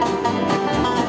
Música